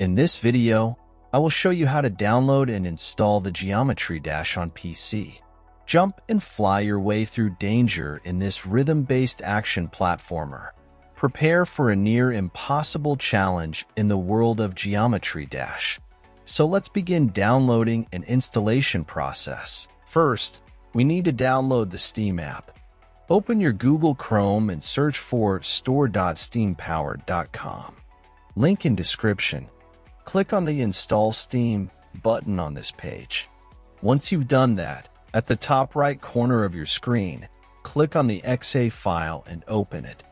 In this video, I will show you how to download and install the Geometry Dash on PC. Jump and fly your way through danger in this rhythm-based action platformer. Prepare for a near impossible challenge in the world of Geometry Dash. So let's begin downloading and installation process. First, we need to download the Steam app. Open your Google Chrome and search for store.steampowered.com. Link in description. Click on the Install Steam button on this page. Once you've done that, at the top right corner of your screen, click on the .exe file and open it.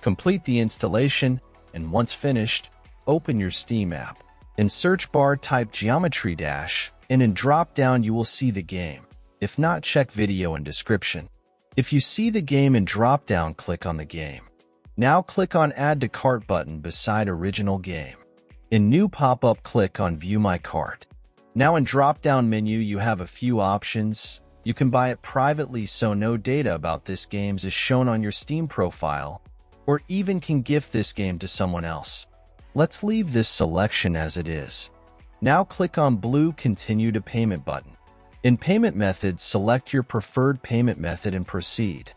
Complete the installation, and once finished, open your Steam app. In search bar type Geometry Dash, and in drop-down you will see the game. If not, check video and description. If you see the game in drop-down, click on the game. Now click on Add to Cart button beside Original Game. In New pop-up, click on View My Cart. Now in drop-down menu, you have a few options. You can buy it privately so no data about this game is shown on your Steam profile, or even can gift this game to someone else. Let's leave this selection as it is. Now click on blue Continue to Payment button. In Payment Methods, select your preferred payment method and proceed.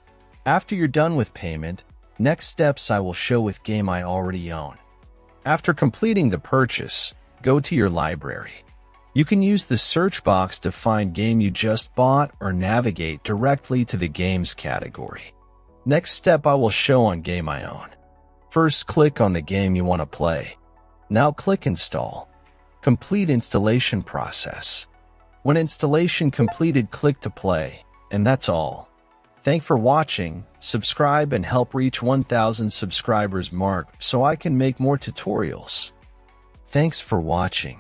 After you're done with payment, next steps I will show with game I already own. After completing the purchase, go to your library. You can use the search box to find game you just bought or navigate directly to the games category. Next step I will show on game I own. First, click on the game you want to play. Now click Install. Complete installation process. When installation completed, click to play. And that's all. Thank for watching, subscribe and help reach 1000 subscribers mark so I can make more tutorials. Thanks for watching.